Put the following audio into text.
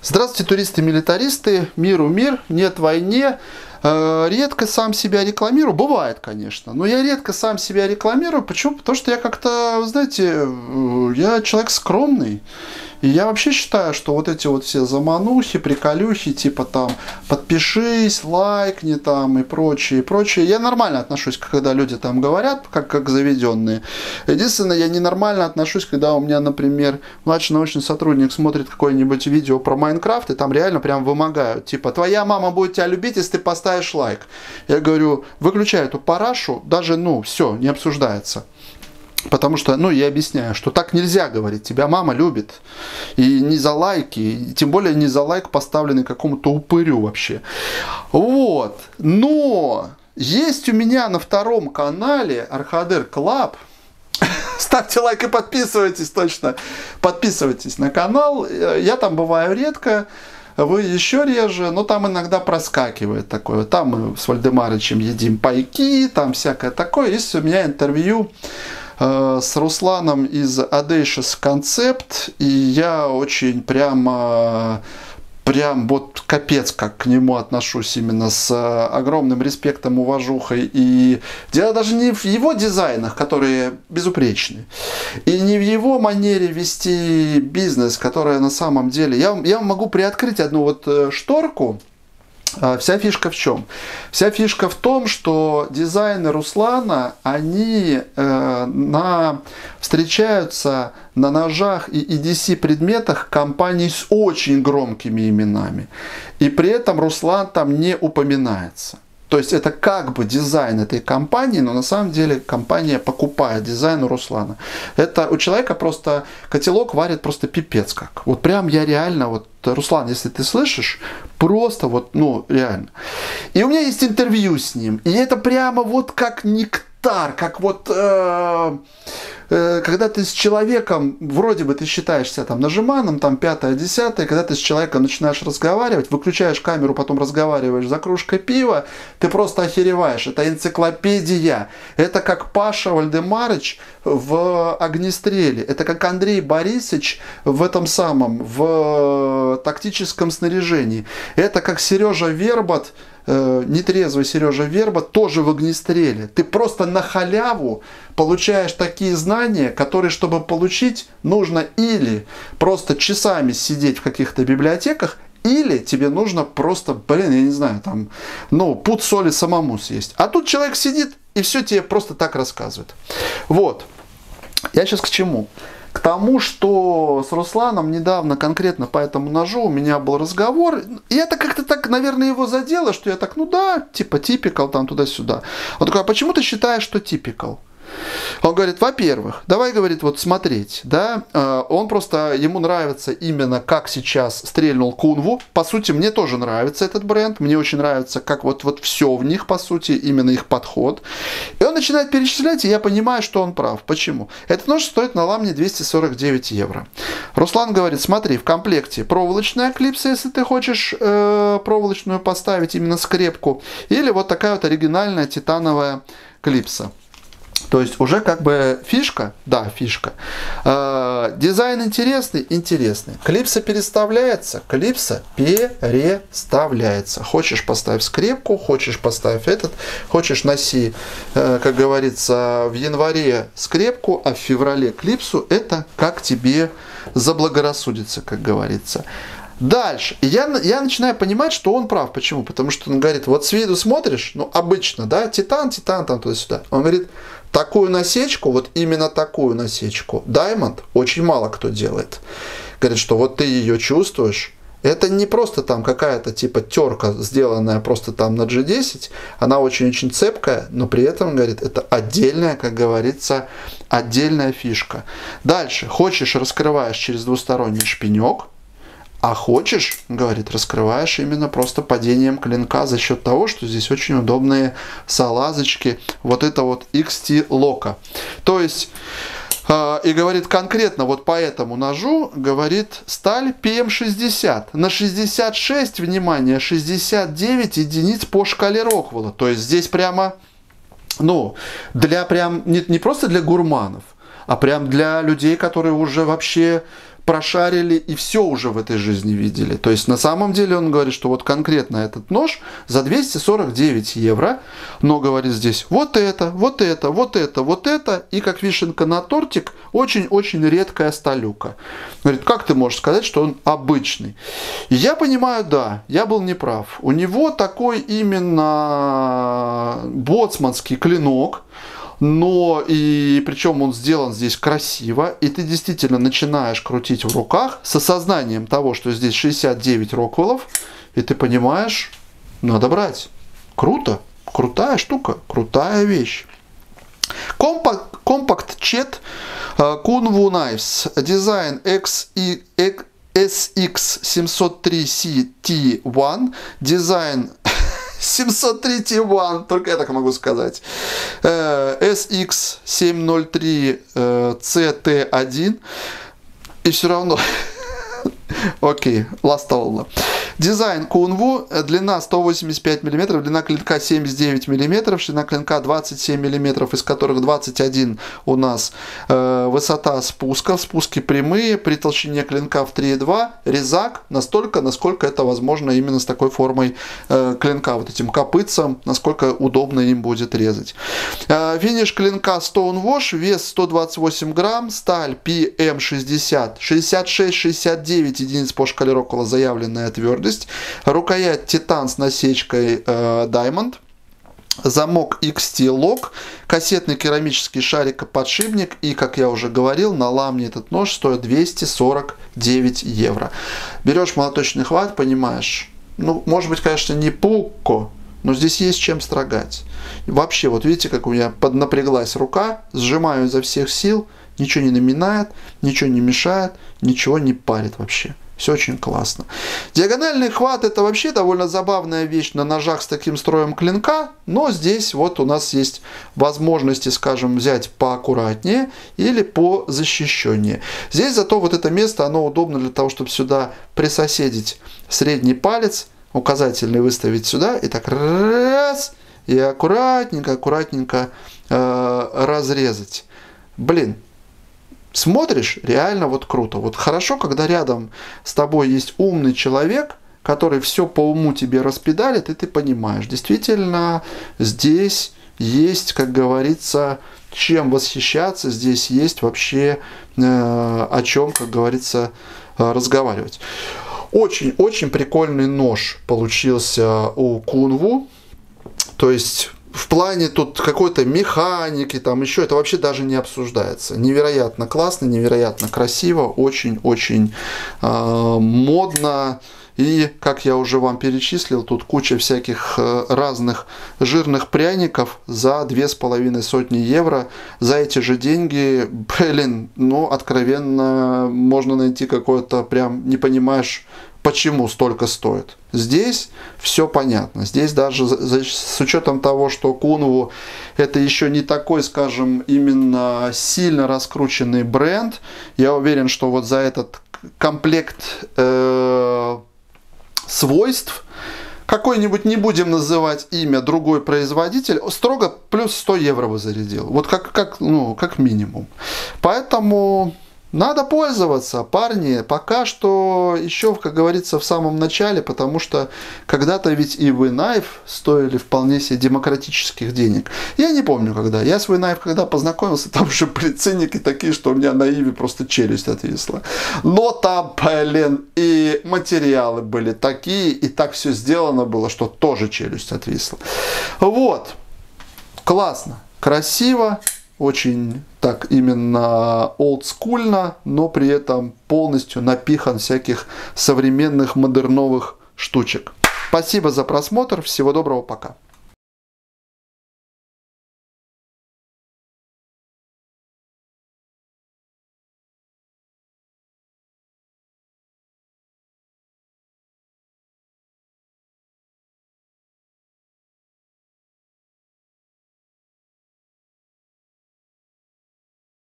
Здравствуйте, туристы-милитаристы, миру мир, нет войне. Э, редко сам себя рекламирую, бывает, конечно, но я редко сам себя рекламирую. Почему? Потому что я как-то, знаете, э, я человек скромный. И я вообще считаю, что вот эти вот все заманухи, приколюхи, типа там подпишись, лайкни там и прочее, и прочее. Я нормально отношусь, когда люди там говорят, как, как заведенные. Единственное, я ненормально отношусь, когда у меня, например, младший научный сотрудник смотрит какое-нибудь видео про Майнкрафт, и там реально прям вымогают. Типа, твоя мама будет тебя любить, если ты поставишь лайк. Я говорю, выключай эту парашу, даже, ну, все, не обсуждается. Потому что, ну, я объясняю, что так нельзя говорить. Тебя мама любит. И не за лайки, и тем более не за лайк, поставленный какому-то упырю вообще. Вот. Но есть у меня на втором канале Архадер Club. Ставьте лайк и подписывайтесь точно. Подписывайтесь на канал. Я там бываю редко вы еще реже, но там иногда проскакивает такое. Там мы с Вальдемарычем едим пайки, там всякое такое. Есть у меня интервью с Русланом из Audacious Concept, и я очень прямо прям вот капец как к нему отношусь именно с э, огромным респектом, уважухой. И дело даже не в его дизайнах, которые безупречны, и не в его манере вести бизнес, которая на самом деле... Я, я могу приоткрыть одну вот э, шторку, Вся фишка в чем? Вся фишка в том, что дизайны Руслана, они э, на, встречаются на ножах и EDC предметах компаний с очень громкими именами. И при этом Руслан там не упоминается. То есть это как бы дизайн этой компании, но на самом деле компания покупает дизайн у Руслана. Это у человека просто котелок варит просто пипец как. Вот прям я реально, вот Руслан, если ты слышишь, просто вот, ну, реально. И у меня есть интервью с ним, и это прямо вот как нектар, как вот... Э, когда ты с человеком, вроде бы ты считаешься там нажиманом, там пятое, десятое, когда ты с человеком начинаешь разговаривать, выключаешь камеру, потом разговариваешь за кружкой пива, ты просто охереваешь. Это энциклопедия. Это как Паша Вальдемарыч в огнестреле. Это как Андрей Борисович в этом самом, в тактическом снаряжении. Это как Сережа Вербат э, нетрезвый Сережа Верба тоже в огнестреле. Ты просто на халяву получаешь такие знания, которые, чтобы получить, нужно или просто часами сидеть в каких-то библиотеках, или тебе нужно просто, блин, я не знаю, там, ну, пуд соли самому съесть. А тут человек сидит и все тебе просто так рассказывает. Вот. Я сейчас к чему? К тому, что с Русланом недавно конкретно по этому ножу у меня был разговор, и это как-то так, наверное, его задело, что я так, ну да, типа типикал там туда-сюда. Он такой, а почему ты считаешь, что типикал? Он говорит, во-первых, давай, говорит, вот смотреть, да, э, он просто, ему нравится именно, как сейчас стрельнул Кунву, по сути, мне тоже нравится этот бренд, мне очень нравится, как вот, вот все в них, по сути, именно их подход. И он начинает перечислять, и я понимаю, что он прав. Почему? Этот нож стоит на ламне 249 евро. Руслан говорит, смотри, в комплекте проволочная клипса, если ты хочешь э, проволочную поставить, именно скрепку, или вот такая вот оригинальная титановая клипса. То есть уже как бы фишка, да, фишка. Э, дизайн интересный, интересный. Клипса переставляется, клипса переставляется. Хочешь поставь скрепку, хочешь поставь этот, хочешь носи, э, как говорится, в январе скрепку, а в феврале клипсу. Это как тебе заблагорассудится, как говорится. Дальше. Я, я начинаю понимать, что он прав. Почему? Потому что он говорит, вот с виду смотришь, ну, обычно, да, титан, титан, там туда-сюда. Он говорит, Такую насечку, вот именно такую насечку, Diamond очень мало кто делает. Говорит, что вот ты ее чувствуешь, это не просто там какая-то типа терка, сделанная просто там на G10, она очень-очень цепкая, но при этом, говорит, это отдельная, как говорится, отдельная фишка. Дальше, хочешь, раскрываешь через двусторонний шпинек, а хочешь, говорит, раскрываешь именно просто падением клинка за счет того, что здесь очень удобные салазочки. Вот это вот XT лока. То есть, э, и говорит конкретно вот по этому ножу, говорит сталь PM60. На 66, внимание, 69 единиц по шкале Роквелла. То есть здесь прямо, ну, для прям, не, не просто для гурманов, а прям для людей, которые уже вообще прошарили и все уже в этой жизни видели. То есть на самом деле он говорит, что вот конкретно этот нож за 249 евро, но говорит здесь вот это, вот это, вот это, вот это, и как вишенка на тортик, очень-очень редкая сталюка. Говорит, как ты можешь сказать, что он обычный? Я понимаю, да, я был неправ. У него такой именно боцманский клинок, но и причем он сделан здесь красиво, и ты действительно начинаешь крутить в руках с осознанием того, что здесь 69 роквеллов, и ты понимаешь, надо брать. Круто, крутая штука, крутая вещь. Компакт, компакт чет Kunwu Knives, дизайн XI, SX703C T1, дизайн 703 T1, только я так могу сказать. SX703 CT1. И все равно Окей, ласта волна. Дизайн Кунву, длина 185 мм, длина клинка 79 мм, ширина клинка 27 мм, из которых 21 у нас э, высота спуска. Спуски прямые, при толщине клинка в 3,2, резак настолько, насколько это возможно именно с такой формой э, клинка, вот этим копытцем, насколько удобно им будет резать. Э, финиш клинка Stone Wash, вес 128 грамм, сталь PM60, 66-69 единиц по шкале Рокола заявленная твердость, рукоять титан с насечкой э, Diamond, замок XT Lock, кассетный керамический шарик-подшипник и, как я уже говорил, на ламне этот нож стоит 249 евро. Берешь молоточный хват, понимаешь, ну, может быть, конечно, не пуко, но здесь есть чем строгать. Вообще, вот видите, как у меня поднапряглась рука, сжимаю изо всех сил, ничего не наминает, ничего не мешает, ничего не парит вообще. Все очень классно. Диагональный хват это вообще довольно забавная вещь на ножах с таким строем клинка, но здесь вот у нас есть возможности, скажем, взять поаккуратнее или по защищеннее. Здесь зато вот это место, оно удобно для того, чтобы сюда присоседить средний палец, указательный выставить сюда и так раз, и аккуратненько, аккуратненько э, разрезать. Блин, смотришь, реально вот круто. Вот хорошо, когда рядом с тобой есть умный человек, который все по уму тебе распедалит, и ты понимаешь, действительно, здесь есть, как говорится, чем восхищаться, здесь есть вообще э, о чем, как говорится, э, разговаривать. Очень-очень прикольный нож получился у Кунву. То есть в плане тут какой-то механики, там еще это вообще даже не обсуждается. Невероятно классно, невероятно красиво, очень-очень э, модно. И, как я уже вам перечислил, тут куча всяких э, разных жирных пряников за две с половиной сотни евро. За эти же деньги, блин, ну, откровенно, можно найти какое-то прям, не понимаешь, почему столько стоит. Здесь все понятно. Здесь даже с учетом того, что Кунву это еще не такой, скажем, именно сильно раскрученный бренд, я уверен, что вот за этот комплект э, свойств какой-нибудь, не будем называть имя, другой производитель, строго плюс 100 евро бы зарядил. Вот как, как, ну, как минимум. Поэтому надо пользоваться, парни, пока что еще, как говорится, в самом начале, потому что когда-то ведь и вы Knife стоили вполне себе демократических денег. Я не помню когда. Я с Knife когда познакомился, там уже были ценники такие, что у меня на Иве просто челюсть отвисла. Но там, блин, и материалы были такие, и так все сделано было, что тоже челюсть отвисла. Вот. Классно, красиво, очень так именно олдскульно, но при этом полностью напихан всяких современных модерновых штучек. Спасибо за просмотр, всего доброго, пока.